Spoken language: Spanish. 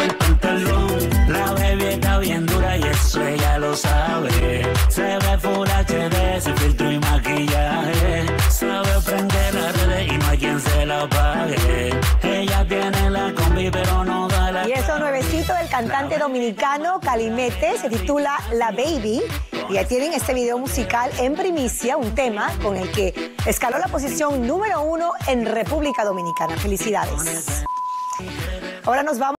el pantalón. La baby está bien dura y eso ella lo sabe. Se ve full HD, sin filtro y maquillaje. Sabe prender las redes y no hay quien se la pague. Ella tiene la combi pero no da la Y eso nuevecito del cantante dominicano Calimete se titula La Baby. Y ya tienen este video musical en primicia, un tema con el que escaló la posición número uno en República Dominicana. Felicidades. Ahora nos vamos.